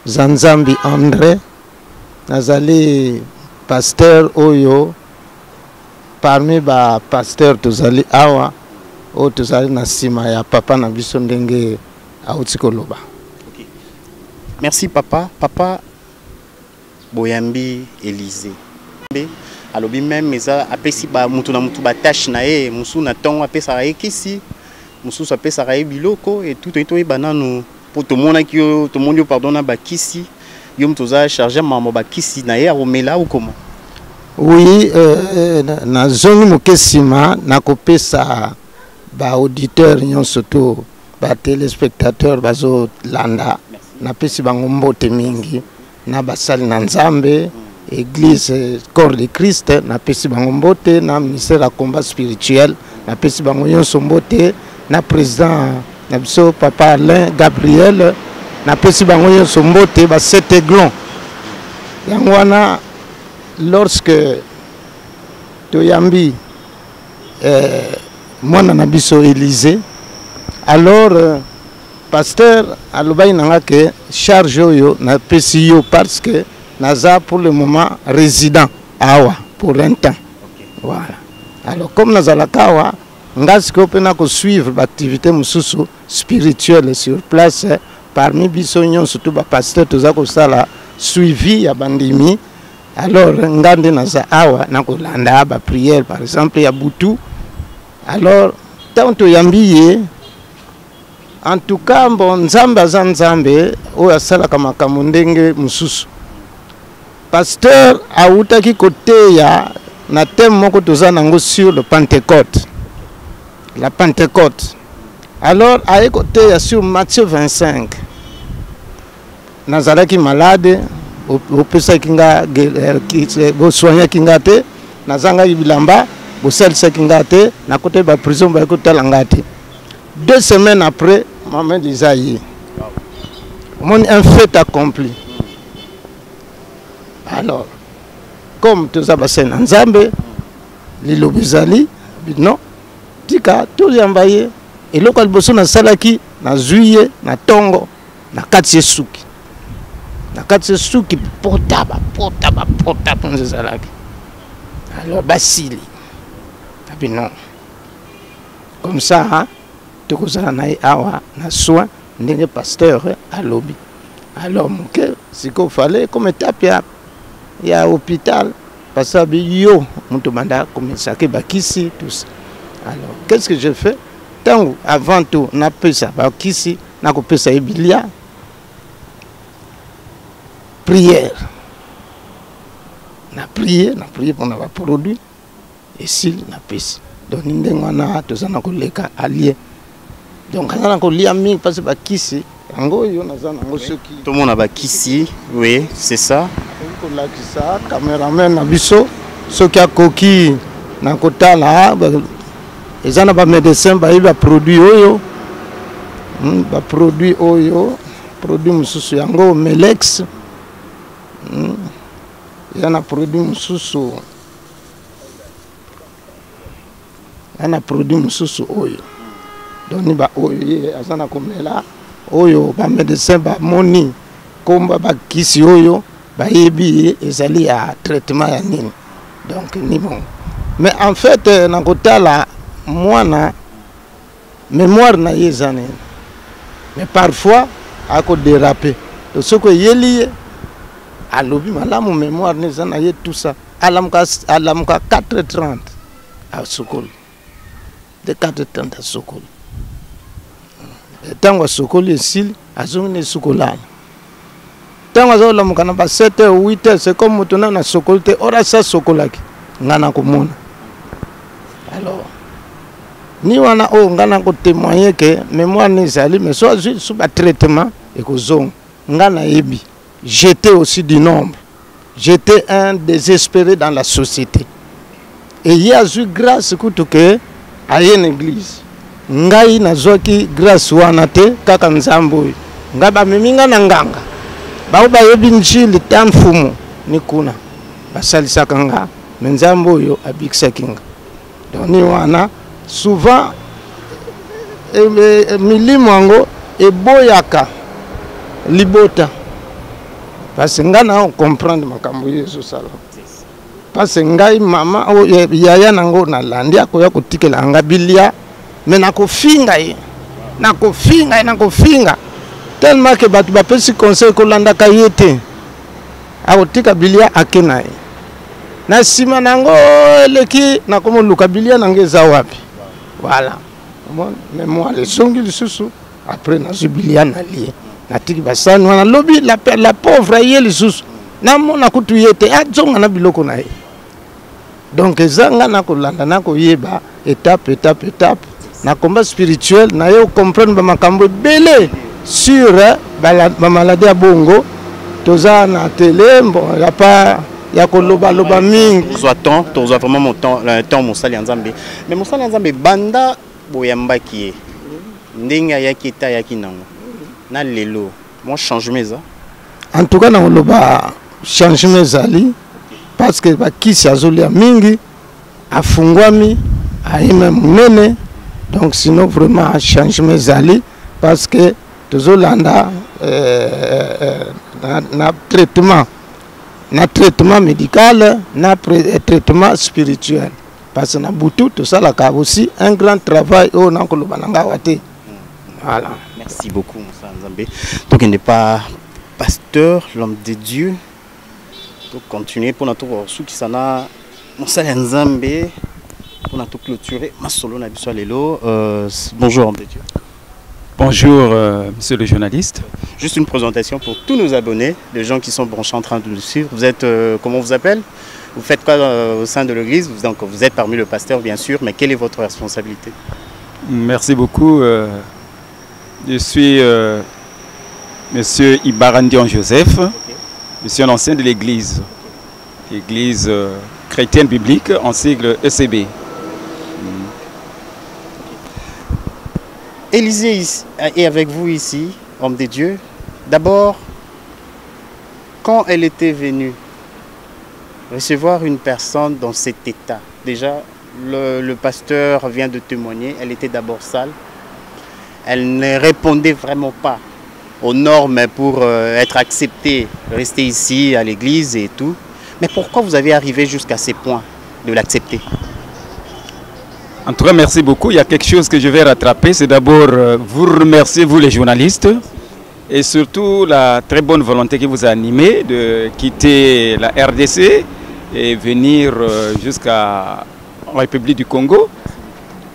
zanzambi andré nazali pasteur oyo parmi bapasteur tozali awa oyo tozali na nsima ya papa na biso ndenge auti koloba okay. merci papa papa Boyambi Elysee. Mbe alobi meme eza apesi ba mutu na mutu ba tâche na ye mususu na tongo apesaka ye kisi mususu apesaka ye biloko et tout toye toyeba nanu po tomonaki yo tomoni yo pardon na ba kisi yo mutu oza charge ya mambo ba kisi na ye akomela ou comment Oui, euh, euh, na- nazongi moke nsima nakopesa ba auditeur nyonso to ba telespectateur bazolanda napesi bango mbote mingi na basali na nzambe église corps de christ napesi bango mbote na ministère ya combat spirituel napesi bango nyonso mbote na président na biso papa alain gabriel napesi bango nyonso mbote baseteglon yango wana lorsque toyambi eh, mwana na biso Elise alors euh, pasteur alobaki na nga ke charge oyo napesi yo parce que naza pour le moment résident awa pour un temps okay. voilà alors comme nazalaka awa nga sikoyo mpe nakosuivre baactivité mosusu spirituelle sur place parmi biso nyonso to bapasteur toza kosala suivi ya bandimi alors nga nde naza awa nakolanda ba prière par exemple ya butu alors ntango toyambi ye en tout cas mbo nzambe aza nzambe oyo asalaka makambo ndenge mosusu pasteur awutaki koteya na teme moko toza nango sur le pentecote la pentecote alors aye koteya sur matthieu 25 nazalaki malade bopesaki nga eh, eh, bosoignaki nga te nazangaki bilamba bosalisaki nga te nakotaki baprison bayaki kotala nga te deux semaines après mama liza ye omoni un fait accompli alors comme toza basai na nzambe lilobi ezali non tika toyamba ye eloko ya liboso nasalaki nazwi ye na ntongo na kati se suki na kati se suki pota bapota bapota mpenza ezalaki alors basili abi non comme ça hein? tokozala na ye awa na soin ndenge pasteur alobi alors moke sikoyo fale comme etape ya, ya hôpital parce que yo moto banda komisake bakisi tout ça alors qu'est ce que je fais ntango avant tout napesa bakisi nakopesa ye bilia prière na prie na prie mpona baproduit esili na pesi donc ni ndenge wana toza na koleka alie donc aza na kolia mingi mpasi bakisi yango oyo naza nango soki tomona bakisi oui c'est ça akoki kolakisa cameraman na biso soki akoki na kotala eza na bamedecin bayebi baproduit oyo hmm, baproduit oyo produit mosusu yango melex hmm, eza na produit mosusu eza na produit mosusu oyo doni baoyo ye aza na komela oyo bamedecin bamoni komba bakisi oyo bayebi ye ezali ya traitement ya nini donc ni bon mais en fait euh, na kotala mwana mémoire na ye eza nini mais parfois akodérape to soki eyeli ye alobi malamu mémoire na eza na ye tout ça alamuka alamuka 4 30 asukoli de quatre temps asokoli ntango asokoli esili azongi na esuki olala ntango aza kolamuka na ba 7 heures 8 heures c'est comme moto nano asokoli te ora asi asokolaki ngai nakomona alors ni wana oyo ngai nakotemoigne ke mémoire ne ezali mais so azwi lisusu batraitement ekozonga ngai nayebi J'etais aussi du nombre. J'etais un désespéré dans la société. Et il y a eu grâce kutu que à une église. Ngai nazwaki grâce wana te kaka nzambe oyo. Ngai bamemi ngai na nganga. Bao bayebi njili ta mfumu ni kuna basalisaka nga me nzambe oyo abikisaki nga toni wana souvent e, e, e, milimo yango eboyaka libota parce ngai na comprendre makambo oyo ezosala parce ngai mama oyo yaya nango nalandi akoya kotikela nga bilia me nakofinga ye nakofinga ye nakofinga tellement ke bato bapesi conseil kolandaka ye te akotika bilia ake na ye na nsima na yango eleki nakomoluka bilia na yango eza wapi voilà memoire ezongi lisusu après nazwi bilia na lie natiki basani wana lobi la, la pauvre aye lisusu namona kutu ye te azonga na biloko na ye donc eza nga nakolanda nakoyeba Étape, étape, étape. Na combat spirituel, na yo comprendre ba makambo ebele sur eh, ba maladie ya bongo. Toza na télé, bon, il y a pas ya koloba loba mingi. Tozwa temps, tozwa vraiment mon temps, le temps mosali ya Nzambe. Mais mosali ya Nzambe banda boyambaki ye. Ndenge ayaki eta ayaki nango. Na lelo, mon changement eza. En tout cas na koloba changement ezali parce que bakisi azolia mingi afungwami ayeme munene donc sinon vraiment changement ezali parce que tozolanda euh, euh, na, na traitement na traitement médical na euh, traitement spirituel parce que na butu tosalaka aussi un grand travail oyo nakoloba na ngawa te voilà merci beaucoup mosa nzambe tokende pa pasteur l'homme de dieu Donc, continuez pour notre soukisana. qui s'en a. Moussa Nzambé, pour notre clôturer. Nabiso euh, Bonjour, homme de Dieu. Bonjour, euh, monsieur le journaliste. Juste une présentation pour tous nos abonnés, les gens qui sont branchés en train de nous suivre. Vous êtes, euh, comment vous appelez Vous faites quoi au sein de l'église Donc vous êtes parmi le pasteur, bien sûr, mais quelle est votre responsabilité Merci beaucoup. Je suis M. Euh, monsieur Ibarandion Joseph. Je suis un ancien de l'Église, Église euh, chrétienne biblique en sigle ECB. Élisée euh, est avec vous ici, homme de Dieu. D'abord, quand elle était venue recevoir une personne dans cet état, déjà le pasteur vient de témoigner, elle était d'abord sale, elle ne répondait vraiment pas aux normes pour euh, être acceptée, rester ici à l'église et tout. Mais pourquoi vous avez arrivé jusqu'à ce point de l'accepter En tout cas, merci beaucoup. Il y a quelque chose que je vais rattraper. C'est d'abord euh, vous remercier, vous les journalistes, et surtout la très bonne volonté qui vous a animé de quitter la RDC et venir euh, jusqu'à la République du Congo,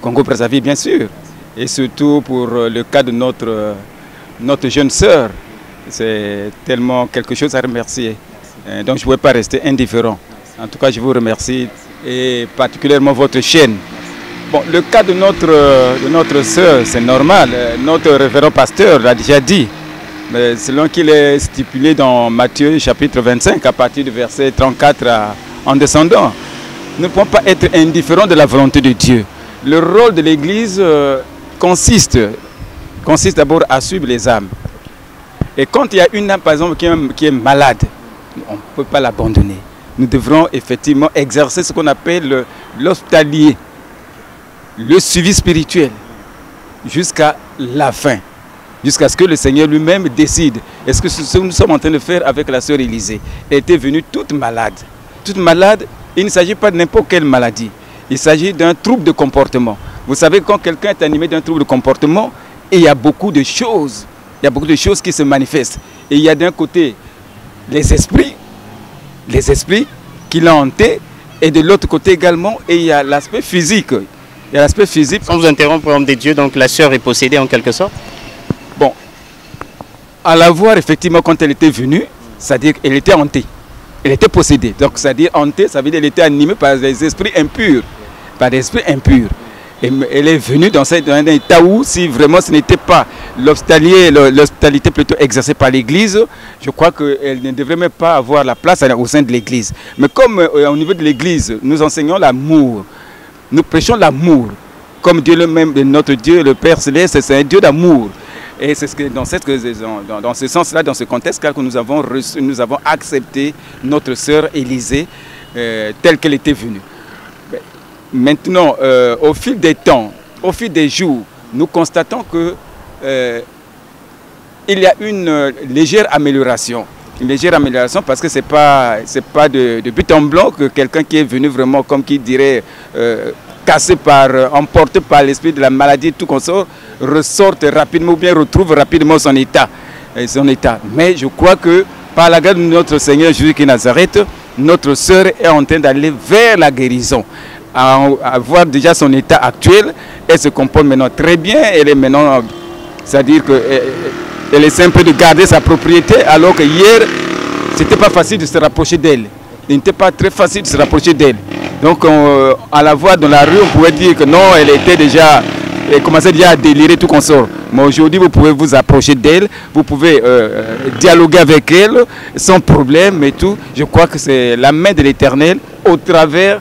Congo-Brazzaville bien sûr et surtout pour euh, le cas de notre, euh, notre jeune sœur. C'est tellement quelque chose à remercier. Euh, donc je ne pouvais pas rester indifférent. En tout cas, je vous remercie et particulièrement votre chaîne. Bon, le cas de notre, de notre sœur, c'est normal. Notre révérend pasteur l'a déjà dit. Mais selon qu'il est stipulé dans Matthieu chapitre 25, à partir du verset 34 en descendant, nous ne pouvons pas être indifférents de la volonté de Dieu. Le rôle de l'Église consiste, consiste d'abord à suivre les âmes. Et quand il y a une âme, par exemple, qui est, malade, on ne peut pas l'abandonner. Nous devrons effectivement exercer ce qu'on appelle l'hospitalier, le suivi spirituel, jusqu'à la fin, jusqu'à ce que le Seigneur lui-même décide. Est-ce que ce que nous sommes en train de faire avec la sœur Élisée Elle était venue toute malade. Toute malade, il ne s'agit pas de n'importe quelle maladie. Il s'agit d'un trouble de comportement. Vous savez, quand quelqu'un est animé d'un trouble de comportement, il y a beaucoup de choses. Il y a beaucoup de choses qui se manifestent. Et il y a d'un côté les esprits, les esprits qui l'ont hanté, et de l'autre côté également, et il y a l'aspect physique. Il y a l'aspect physique. Sans vous interrompre, homme des dieux, donc la sœur est possédée en quelque sorte Bon, à la voir, effectivement, quand elle était venue, c'est-à-dire qu'elle était hantée. Elle était possédée. Donc, c'est-à-dire hantée, ça veut dire qu'elle était animée par des esprits impurs. Par des esprits impurs elle est venue dans, un état où, si vraiment ce n'était pas l'hospitalité plutôt exercée par l'Église, je crois qu'elle ne devrait même pas avoir la place au sein de l'Église. Mais comme euh, au niveau de l'Église, nous enseignons l'amour, nous prêchons l'amour, comme Dieu le même, notre Dieu, le Père Céleste, c'est un Dieu d'amour. Et c'est ce que dans, dans ce sens-là, dans ce contexte-là, que nous avons, nous avons accepté notre sœur Élisée euh, telle qu'elle était venue. Maintenant, euh, au fil des temps, au fil des jours, nous constatons que euh, il y a une euh, légère amélioration. Une légère amélioration parce que ce n'est pas, pas de, but en blanc que quelqu'un qui est venu vraiment, comme qui dirait, cassé par, emporté par l'esprit de la maladie, tout consort, ressorte rapidement ou bien retrouve rapidement son état. Son état. Mais je crois que par la grâce de notre Seigneur Jésus-Christ Nazareth, notre sœur est en train d'aller vers la guérison à, voir déjà son état actuel. Elle se comporte maintenant très bien. Elle est maintenant, c'est-à-dire qu'elle euh, euh, est simple de garder sa propriété, alors que hier, c'était pas facile de se rapprocher d'elle. Il n'était pas très facile de se rapprocher d'elle. Donc, euh, à la voir dans la rue, on pouvait dire que non, elle était déjà elle commençait déjà à délirer tout sort Mais aujourd'hui, vous pouvez vous approcher d'elle, vous pouvez dialoguer avec elle sans problème et tout. Je crois que c'est la main de l'Éternel au travers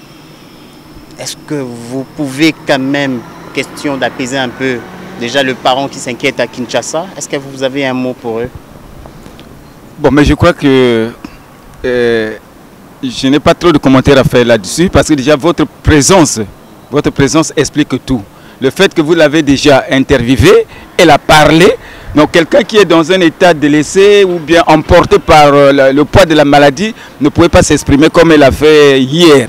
est-ce que vous pouvez quand même, question d'apaiser un peu déjà le parent qui s'inquiète à Kinshasa, est-ce que vous avez un mot pour eux Bon, mais je crois que euh, je n'ai pas trop de commentaires à faire là-dessus parce que déjà votre présence, votre présence explique tout. Le fait que vous l'avez déjà interviewée elle a parlé. Donc quelqu'un qui est dans un état délaissé ou bien emporté par euh, le, poids de la maladie ne pouvait pas s'exprimer comme elle a fait hier.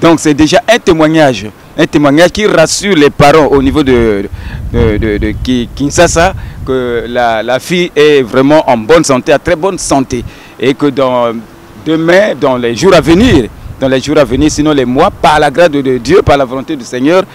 Donc c'est déjà un témoignage, un témoignage qui rassure les parents au niveau de, de, Kinshasa que la, fille est vraiment en bonne santé, à très bonne santé. Et que demain, dans les jours à venir, dans les jours à venir, sinon les mois, par la grâce de Dieu, par la volonté du Seigneur,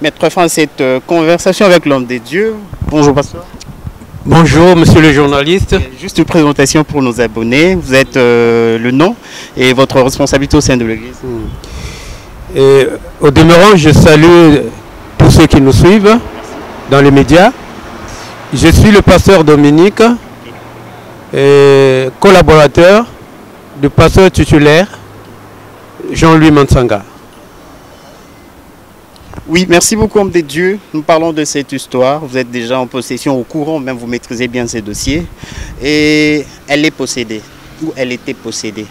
mettre fin à cette conversation avec l'homme des dieux. Bonjour pasteur. Bonjour, monsieur le journaliste. Juste une présentation pour nos abonnés. Vous êtes euh, le nom et votre responsabilité au sein de l'Église. Hmm. Et au demeurant, je salue tous ceux qui nous suivent dans les médias. Je suis le pasteur Dominique, et collaborateur du pasteur titulaire Jean-Louis Mansanga. Oui, merci beaucoup, homme des dieux. Nous parlons de cette histoire. Vous êtes déjà en possession, au courant, même vous maîtrisez bien ces dossiers. Et elle est possédée, ou elle était possédée.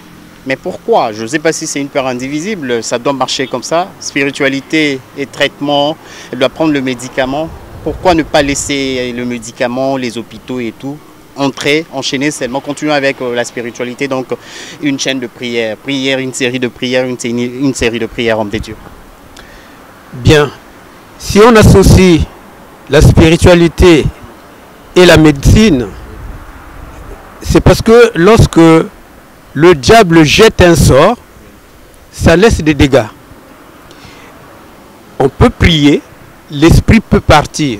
Mais pourquoi Je ne sais pas si c'est une peur indivisible. Ça doit marcher comme ça. Spiritualité et traitement, elle doit prendre le médicament. Pourquoi ne pas laisser le médicament, les hôpitaux et tout entrer, enchaîner seulement, continuer avec euh, la spiritualité, donc une chaîne de prières, prière, une série de prières, une, série de prières, homme des dieux Bien. Si on associe la spiritualité et la médecine, c'est parce que lorsque le diable jette un sort, ça laisse des dégâts. On peut prier, l'esprit peut partir,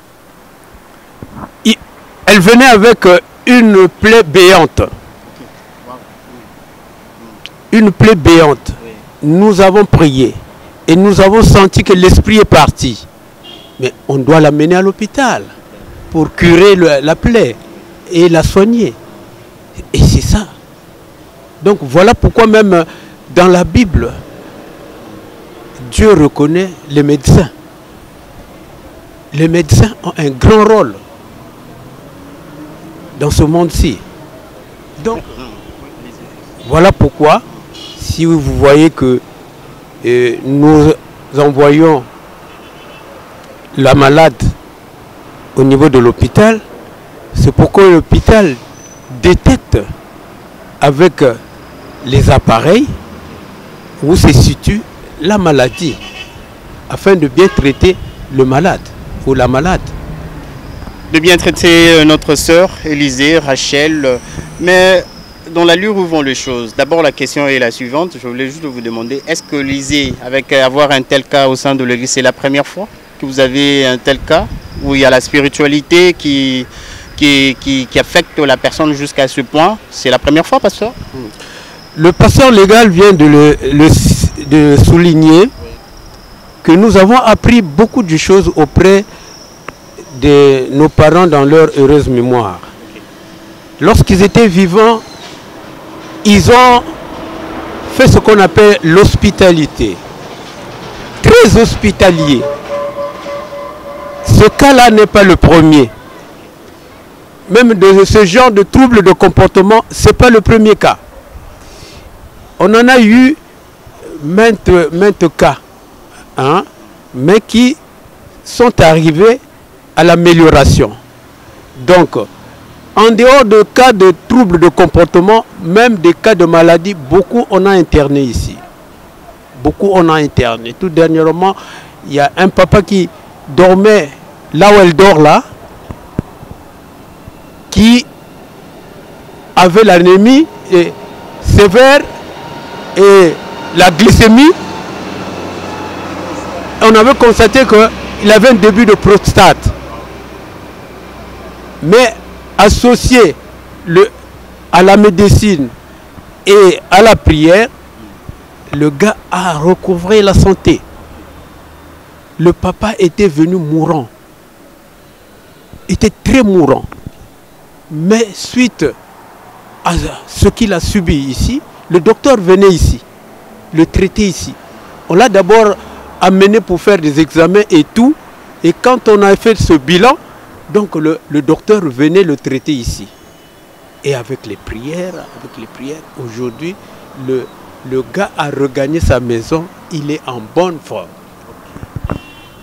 elle venait avec euh, une plaie béante. Une plaie béante. Nous avons prié et nous avons senti que l'esprit est parti. Mais on doit l'amener à l'hôpital pour curer la plaie et la soigner. Et c'est ça. Donc voilà pourquoi même euh, dans la Bible, Dieu reconnaît les médecins. Les médecins ont un grand rôle dans ce monde-ci. Donc, voilà pourquoi, si vous voyez que euh, nous envoyons la malade au niveau de l'hôpital, c'est pourquoi l'hôpital détecte avec euh, les appareils où se situe la maladie afin de bien traiter le malade ou la malade. De bien traiter euh, notre sœur, Élisée, Rachel, euh, mais dans l'allure où vont les choses, d'abord la question est la suivante, je voulais juste vous demander, est-ce que l'Élysée, avec avoir un tel cas au sein de l'Église, c'est la première fois que vous avez un tel cas où il y a la spiritualité qui qui, affecte la personne jusqu'à ce point. C'est la première fois, pasteur Le pasteur légal vient de, de souligner que nous avons appris beaucoup de choses auprès de nos parents dans leur heureuse mémoire. Lorsqu'ils étaient vivants, ils ont fait ce qu'on appelle l'hospitalité. Très hospitalier. Ce cas-là n'est pas le premier même de ce genre de troubles de comportement, ce n'est pas le premier cas. On en a eu maintes, cas, hein, mais qui sont arrivés à l'amélioration. Donc, en dehors de cas de troubles de comportement, même des cas de maladie, beaucoup on a interné ici. Beaucoup on a interné. Tout dernièrement, il y a un papa qui dormait là où elle dort là, qui avait l'anémie sévère et la glycémie, on avait constaté qu'il avait un début de prostate. Mais associé le, à la médecine et à la prière, le gars a recouvré la santé. Le papa était venu mourant. Il était très mourant. Mais suite à ce qu'il a subi ici, le docteur venait ici, le traiter ici. On l'a d'abord amené pour faire des examens et tout. Et quand on a fait ce bilan, donc le, docteur venait le traiter ici. Et avec les prières, avec les prières, aujourd'hui, le, le gars a regagné sa maison, il est en bonne forme.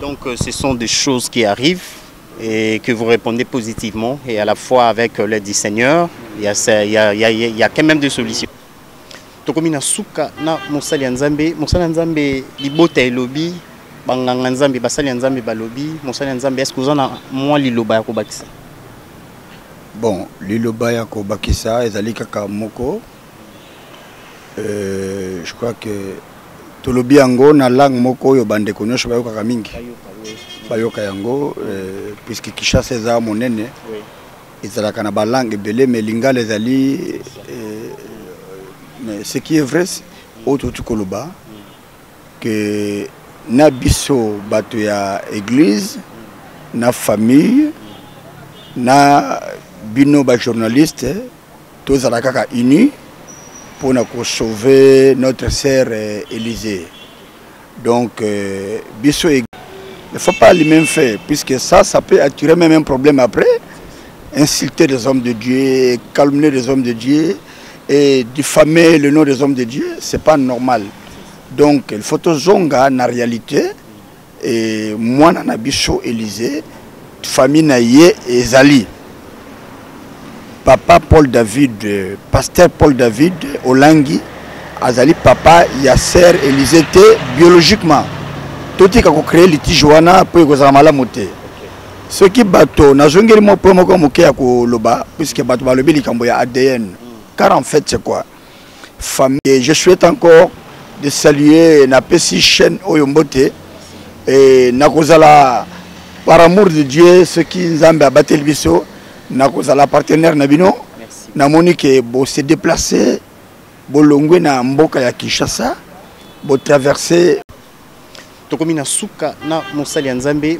Donc euh, ce sont des choses qui arrivent et que vous répondez positivement et à la fois avec euh, l'aide du Seigneur, il y a, il y a, il y a, il y a quand même des solutions. tokomi na suka na mosali ya nzambe mosali ya nzambe libota elobi banganga nzambe basali ya nzambe balobi mosali ya nzambe eske oza na mwa liloba ya kobakisa Bon, liloba ya kobakisa ezali kaka moko. Euh, je crois que tolobi yango na langue moko oyo bandeko nyonso bayokaka mingi bayoka yango euh, puisque kishasa eza monene ezalaka na balangue ebele mais lingala ezali euh, mais ce qui est vrai oyo touti koloba que na biso bato ya eglise na famille na bino ba journaliste tozala kaka unis mpo na kosauve notre sœur euh, Élysée donc euh, biso il ne faut pas lui même faire puisque ça ça peut attirer même un problème après insulter les hommes de Dieu calomnier les hommes de Dieu et diffamer le nom des hommes de Dieu, c'est pas normal. Donc il faut zonga na réalité et moi na bicho Élysée, famille na ye ezali. Papa Paul David, pasteur Paul David Olangi azali papa ya sœur Élysée te biologiquement. Totika ko créer litige wana po ekozala malamu te. soki bato nazongeli mwa point moko moke ya koloba puisque bato balobi likambo ya adn car en fait c'est quoi famille et je souhaite encore de saluer napesi chaîne oyo mbote e nakozala par amour de dieu soki nzambe abateli biso nakozala partenaire na bino namoni ke bose déplace bolongwe na mboka ya kinshasa botraverse tokomi na suka na mosali ya nzambe